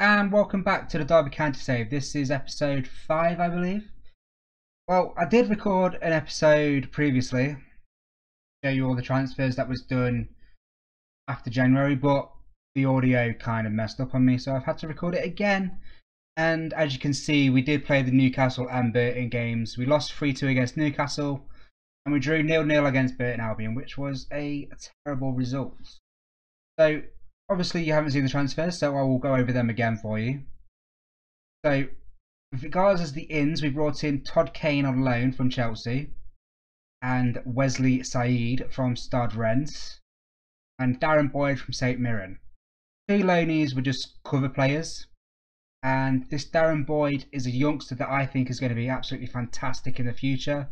and welcome back to the Derby County Save. This is episode 5, I believe. Well, I did record an episode previously, show you all the transfers that was done after January, but the audio kind of messed up on me, so I've had to record it again. And as you can see, we did play the Newcastle and Burton games. We lost 3-2 against Newcastle, and we drew nil-nil against Burton Albion, which was a terrible result. So obviously you haven't seen the transfers, so I will go over them again for you. So, with regards as the ins, we brought in Todd Kane on loan from Chelsea, and Wesley Said from Stade Rennes, and Darren Boyd from St Mirren. Two loanees were just cover players, and this Darren Boyd is a youngster that I think is going to be absolutely fantastic in the future.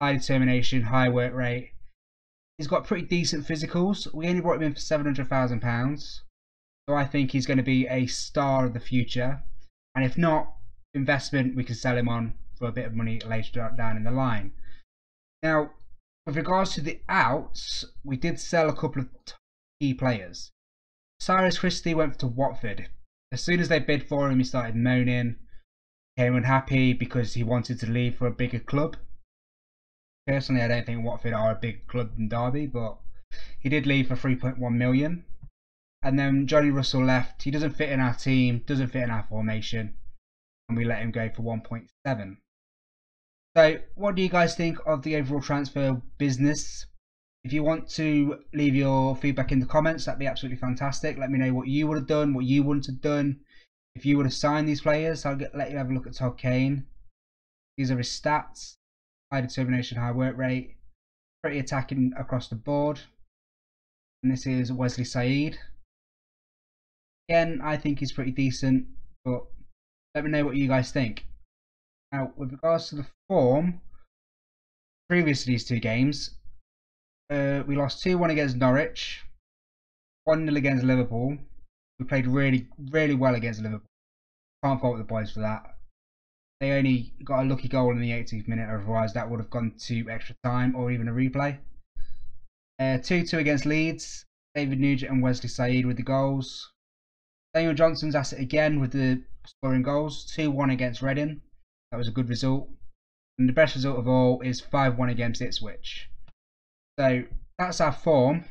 High determination, high work rate, He's got pretty decent physicals. We only brought him in for £700,000. So I think he's going to be a star of the future. And if not, investment, we can sell him on for a bit of money later down in the line. Now, with regards to the outs, we did sell a couple of key players. Cyrus Christie went to Watford. As soon as they bid for him, he started moaning, became unhappy because he wanted to leave for a bigger club. Personally, I don't think Watford are a big club in Derby, but he did leave for 3.1 million. And then Johnny Russell left. He doesn't fit in our team, doesn't fit in our formation, and we let him go for 1.7. So, what do you guys think of the overall transfer business? If you want to leave your feedback in the comments, that'd be absolutely fantastic. Let me know what you would have done, what you wouldn't have done. If you would have signed these players, I'll get, let you have a look at Todd Kane. These are his stats high determination, high work rate, pretty attacking across the board. And this is Wesley Said. Again, I think he's pretty decent, but let me know what you guys think. Now, with regards to the form, previous to these two games, uh, we lost 2 1 against Norwich, 1 0 against Liverpool. We played really, really well against Liverpool. Can't fault the boys for that. They only got a lucky goal in the 18th minute, otherwise that would have gone to extra time or even a replay. 2-2 uh, against Leeds. David Nugent and Wesley Said with the goals. Daniel Johnson's asset again with the scoring goals. 2-1 against Reading. That was a good result. And the best result of all is 5-1 against Ipswich. So that's our form.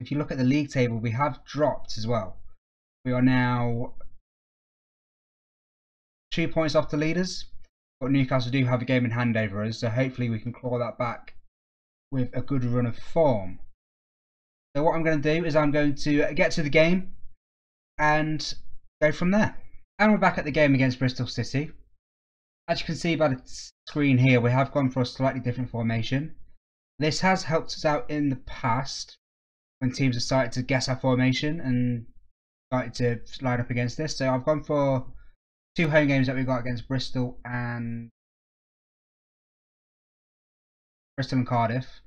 If you look at the league table, we have dropped as well. We are now two points off the leaders, but Newcastle do have a game in hand over us, so hopefully we can claw that back with a good run of form. So what I'm going to do is I'm going to get to the game and go from there. And we're back at the game against Bristol City. As you can see by the screen here, we have gone for a slightly different formation. This has helped us out in the past when teams have started to guess our formation and started to line up against this. So I've gone for two home games that we've got against Bristol and Bristol and Cardiff.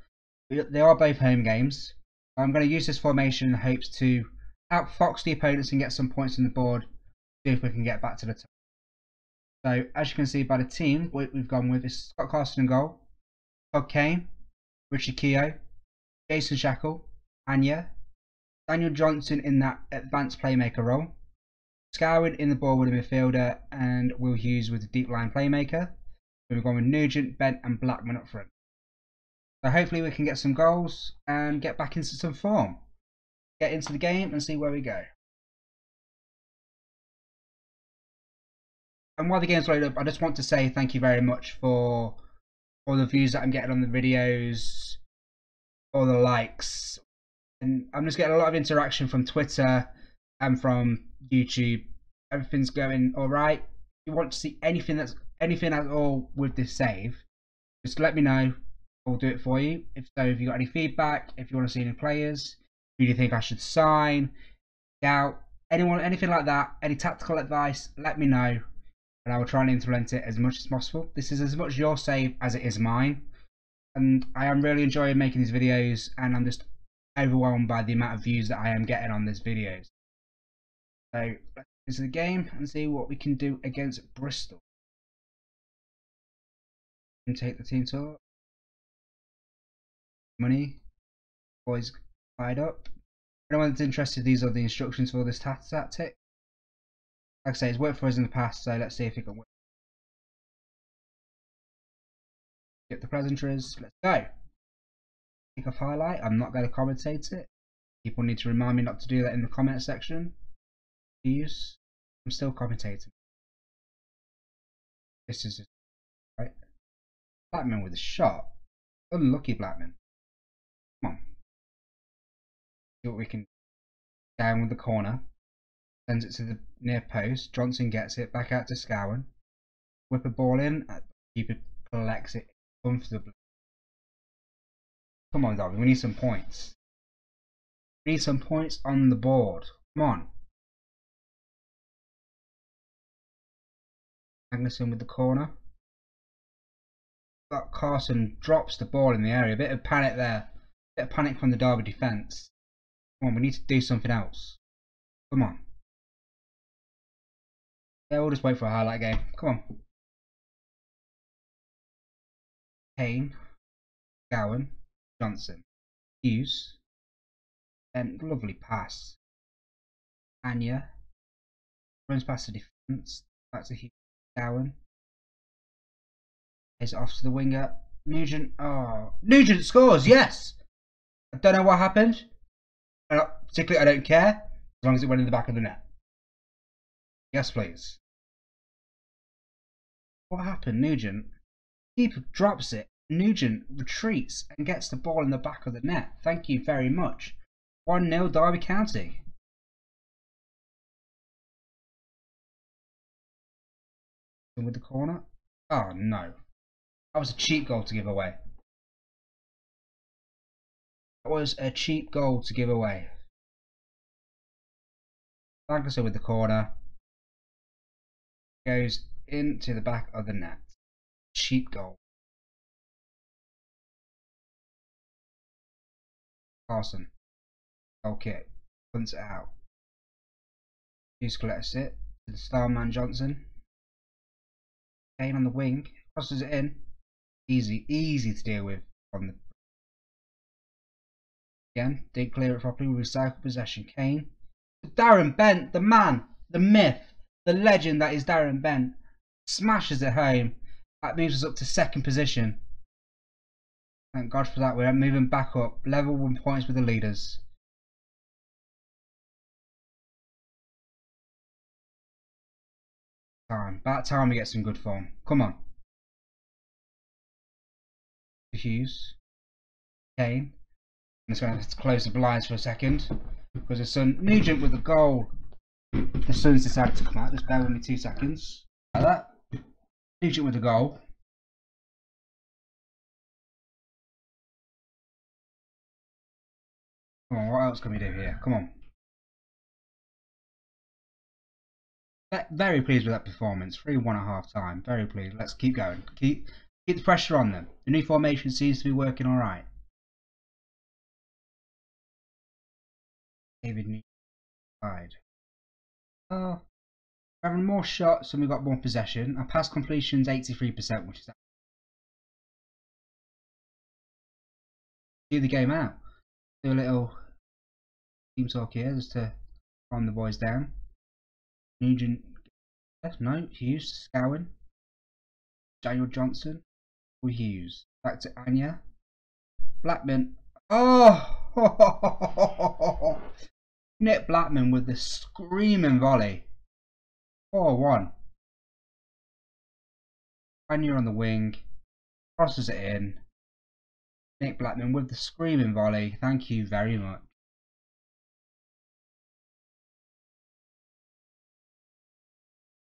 They are both home games. I'm going to use this formation in hopes to outfox the opponents and get some points on the board. See if we can get back to the top. So as you can see by the team, we've gone with is Scott Carson in goal, Todd Kane, Richard Keogh, Jason Shackell, Anya, Daniel Johnson in that advanced playmaker role, Scowen in the ball with a midfielder and Will Hughes with the deep line playmaker. We've gone with Nugent, Bent and Blackman up front. So hopefully we can get some goals and get back into some form. Get into the game and see where we go. And while the game's loaded up, I just want to say thank you very much for all the views that I'm getting on the videos, all the likes. And I'm just getting a lot of interaction from Twitter and from YouTube. Everything's going all right. If you want to see anything that's anything at all with this save, just let me know. I'll do it for you. If so, if you got any feedback, if you want to see any players, who do you think I should sign, out, anyone, anything like that, any tactical advice, let me know, and I will try and implement it as much as possible. This is as much your save as it is mine, and I am really enjoying making these videos, and I'm just overwhelmed by the amount of views that I am getting on these videos. So let's into the game and see what we can do against Bristol. And take the team tour. Money. Boys tied up. Anyone that's interested, these are the instructions for this tactic. Like I say, it's worked for us in the past, so let's see if it can work. Get the pleasantries. Let's go. Pick off highlight. I'm not going to commentate it. People need to remind me not to do that in the comment section. Use. I'm still commentating. This is right. Blackman with a shot. Unlucky Blackman. Come on. See what we can down with the corner. Sends it to the near post. Johnson gets it back out to Scowen. Whip a ball in. Uh, Keeper collects it comfortably. Come on, Derby. We need some points. We need some points on the board. Come on. Magnusson with the corner. Got Carson drops the ball in the area. A bit of panic there. A bit of panic from the Derby defence. Come on, we need to do something else. Come on. Yeah, we'll just wait for a highlight game. Come on. Kane, Scowen, Johnson, Hughes, and lovely pass. Anya runs past the defence. Back to Hughes. Scowen is off to the winger. Nugent. Oh, Nugent scores. Yes. I don't know what happened. Particularly, I don't care as long as it went in the back of the net. Yes, please. What happened, Nugent? Keeper drops it. Nugent retreats and gets the ball in the back of the net. Thank you very much. 1 0 Derby County. With the corner. Oh no. That was a cheap goal to give away. That was a cheap goal to give away. Magnusson with the corner. Goes into the back of the net. Cheap goal. Carson. Okay. Punts it out. Hughes collects it to the Starman Johnson. Kane on the wing. Crosses it in. Easy, easy to deal with on the again. Didn't clear it properly. Recycle possession. Kane. Darren Bent, the man, the myth, the legend that is Darren Bent, smashes it home. That moves us up to second position. Thank God for that. We're moving back up. Level one points with the leaders. Time. About time we get some good form. Come on. Hughes. Kane. I'm just going to close the blinds for a second because the sun Nugent with the goal. The sun's decided to come out. Just bear with me two seconds. Like that. Nugent with the goal. Come on, what else can we do here? Come on. Very pleased with that performance. 3-1 at half time. Very pleased. Let's keep going. Keep keep the pressure on them. The new formation seems to be working alright. David New side. Uh, having more shots and we've got more possession. Our pass completion's 83%, which is do the game out. Do a little team talk here just to calm the boys down. Nugent, no, Hughes, Scowen, Daniel Johnson, or Hughes. Back to Anya. Blackman. Oh! Nick Blackman with the screaming volley. 4 1. Anya on the wing. Crosses it in. Nick Blackman with the screaming volley. Thank you very much.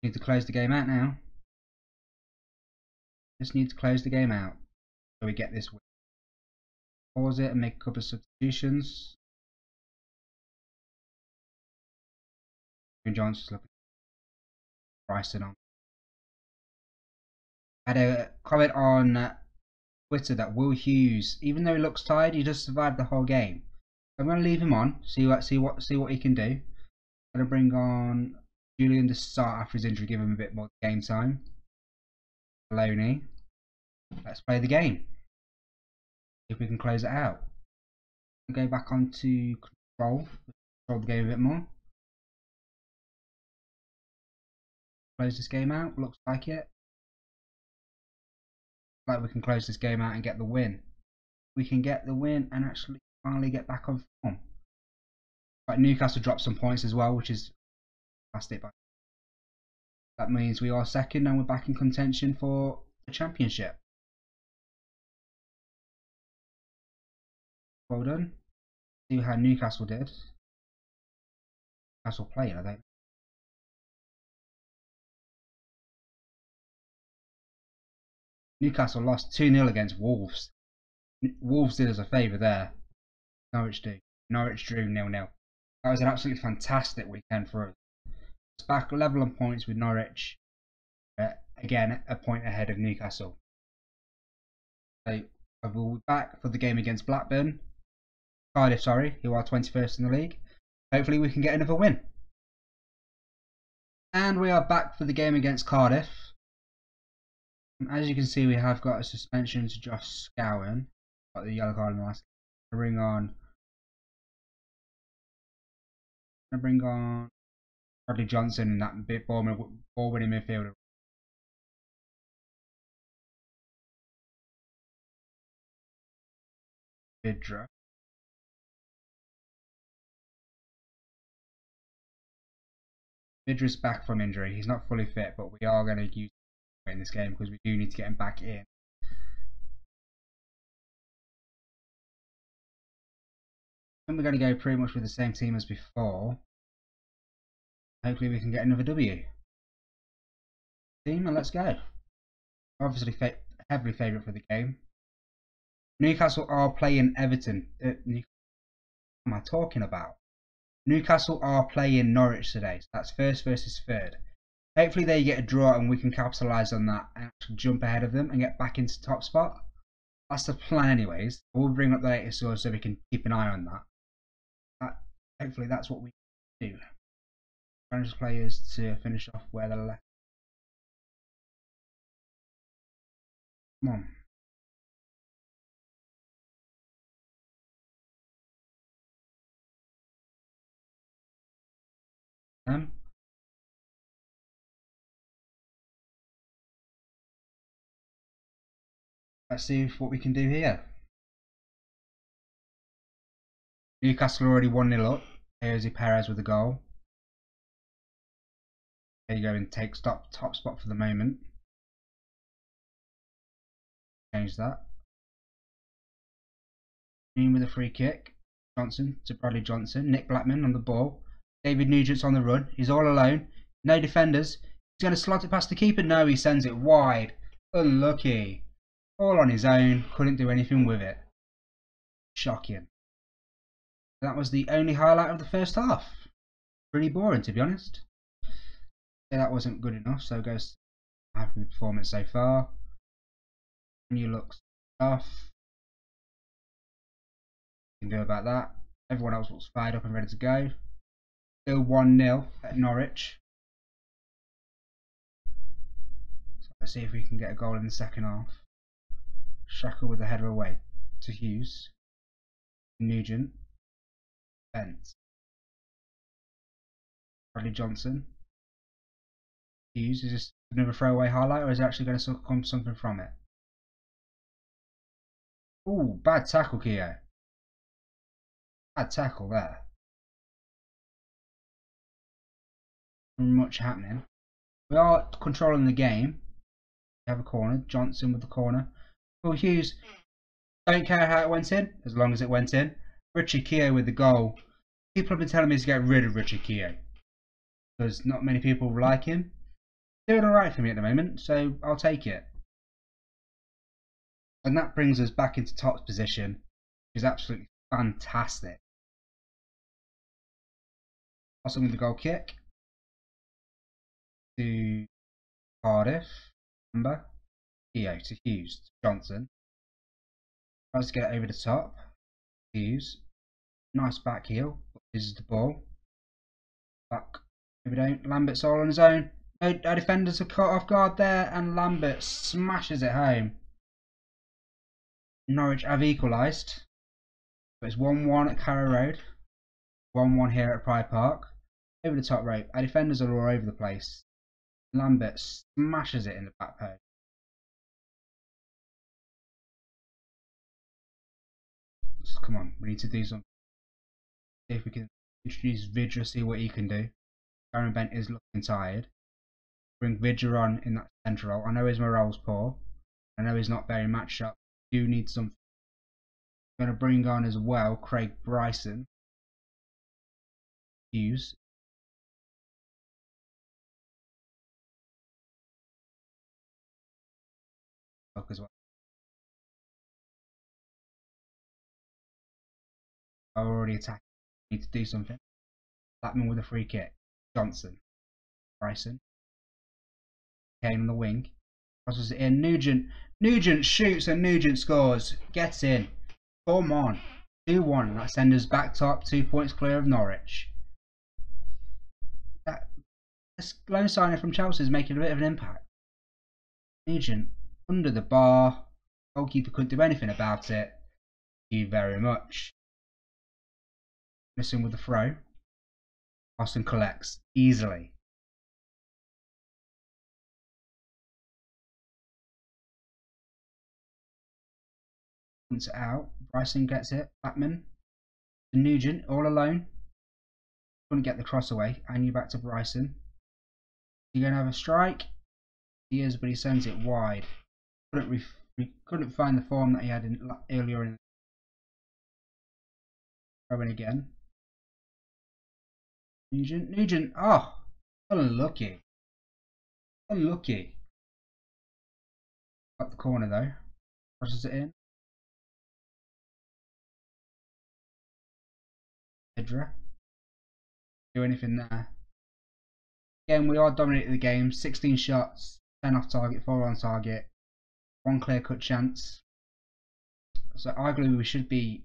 Need to close the game out now. Just need to close the game out so we get this win. Pause it and make a couple of substitutions. Johnson's looking Bryson on. I had a comment on uh, Twitter that Will Hughes, even though he looks tired, he just survived the whole game. I'm going to leave him on, see what see what see what he can do. I'm going to bring on Julien De Sart after his injury, give him a bit more game time. Maloney. Let's play the game. If we can close it out. Go back onto control. Control the game a bit more. close this game out. Looks like it. Like we can close this game out and get the win. We can get the win and actually finally get back on form. Right, Newcastle dropped some points as well, which is fantastic. That means we are second and we're back in contention for the championship. Well done. See how Newcastle did. Newcastle playing, I think. Newcastle lost 2 0 against Wolves. Wolves did us a favour there. Norwich do. Norwich drew 0 0. That was an absolutely fantastic weekend for us. Back level on points with Norwich. Uh, again, a point ahead of Newcastle. So, we'll be back for the game against Blackburn. Cardiff, sorry, who are 21st in the league. Hopefully, we can get another win. And we are back for the game against Cardiff. As you can see, we have got a suspension to Josh Scowen. Got the yellow card in the last. Bring on. Bring on Bradley Johnson and that bit ball, winning midfielder. Vydra. Vydra's back from injury. He's not fully fit, but we are going to use him in this game because we do need to get him back in. And we're going to go pretty much with the same team as before. Hopefully we can get another W. Team, and let's go. Obviously fa heavily favourite for the game. Newcastle are playing Everton. Uh, what am I talking about? Newcastle are playing Norwich today. So that's first versus third. Hopefully they get a draw and we can capitalise on that and jump ahead of them and get back into top spot. That's the plan anyways. We'll bring up the latest source so we can keep an eye on that. that hopefully that's what we do players to finish off where they're left. Come on. Um, let's see what we can do here. Newcastle already 1 0 up. Jose Perez with a goal. There you go and take stop top spot for the moment. Change that. In with a free kick. Johnson to Bradley Johnson. Nick Blackman on the ball. David Nugent's on the run. He's all alone. No defenders. He's going to slot it past the keeper. No, he sends it wide. Unlucky. All on his own. Couldn't do anything with it. Shocking. That was the only highlight of the first half. Pretty boring to be honest that wasn't good enough, so it goes happy with the performance so far. New looks tough. Can do about that. Everyone else looks fired up and ready to go. Still 1 0 at Norwich. So let's see if we can get a goal in the second half. Shackell with the header away to Hughes. Nugent. Bent. Bradley Johnson use? Is this another throwaway highlight or is it actually going to come something from it? Ooh, bad tackle, Keogh. Bad tackle there. Not Much happening. We are controlling the game. We have a corner. Johnson with the corner. Oh, Hughes. Don't care how it went in, as long as it went in. Richard Keogh with the goal. People have been telling me to get rid of Richard Keogh. Because not many people like him doing alright for me at the moment, so I'll take it. And that brings us back into top position, which is absolutely fantastic. Also with the goal kick to Cardiff, Amber, Theo to Hughes, to Johnson. Tries to get it over the top. Hughes. Nice back heel. This is the ball. Back. Maybe don't. Lambert's all on his own. Our defenders are caught off guard there, and Lambert smashes it home. Norwich have equalised. But it's 1 1 at Carrow Road, 1 1 here at Pride Park. Over the top rope. Our defenders are all over the place. Lambert smashes it in the back post. Come on, we need to do something. See if we can introduce Vydra, see what he can do. Darren Bent is looking tired. Bring Vydra on in that centre role. I know his morale's poor. I know he's not very matched up. Do need something. I'm going to bring on as well Craig Bryson. Hughes. as well. I already attacked. Need to do something. Blackman with a free kick. Johnson. Bryson. On the wing. Crosses it in. Nugent. Nugent shoots and Nugent scores. Gets in. Come on. 2-1. That sends us back top. Two points clear of Norwich. That this loan signing from Chelsea is making a bit of an impact. Nugent under the bar. Goalkeeper couldn't do anything about it. Thank you very much. Missing with the throw. Austin collects easily. It out. Bryson gets it. Batman. Nugent all alone. Couldn't get the cross away. And you back to Bryson. You're going to have a strike. He is, but he sends it wide. Couldn't, couldn't find the form that he had in, earlier in. Throwing again. Nugent, Nugent, oh, unlucky. Unlucky. Up the corner though. Crosses it in. Vydra. Do anything there. Again, we are dominating the game. 16 shots, 10 off target, 4 on target, 1 clear cut chance. So arguably we should be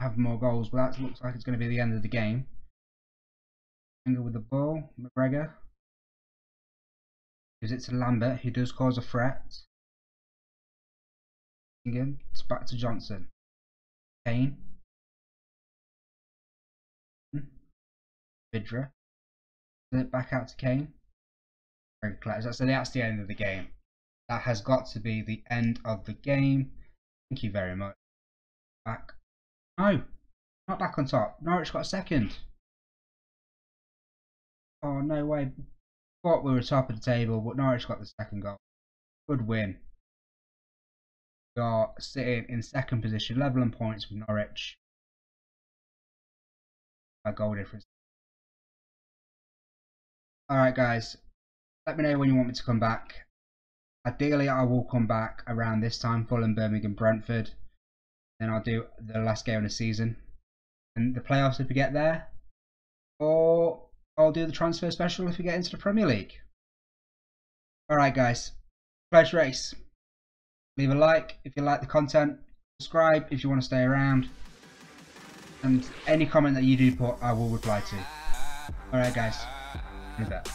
having more goals, but that looks like it's going to be the end of the game Angle with the ball. McGregor. Gives it to Lambert, who does cause a threat. It's back to Johnson. Kane. Vydra. It back out to Kane. Very. So that's the end of the game. That has got to be the end of the game. Thank you very much. Back. No, not back on top. Norwich got second. Oh, no way. Thought we were top of the table, but Norwich got the second goal. Good win. We are sitting in second position, level in points with Norwich. A goal difference. Alright guys, let me know when you want me to come back. Ideally I will come back around this time, Fulham, Birmingham, Brentford. Then I'll do the last game of the season. And the playoffs if we get there. Or I'll do the transfer special if we get into the Premier League. Alright guys, Pledge Race. Leave a like if you like the content, subscribe if you want to stay around, and any comment that you do put I will reply to. Alright guys, bit.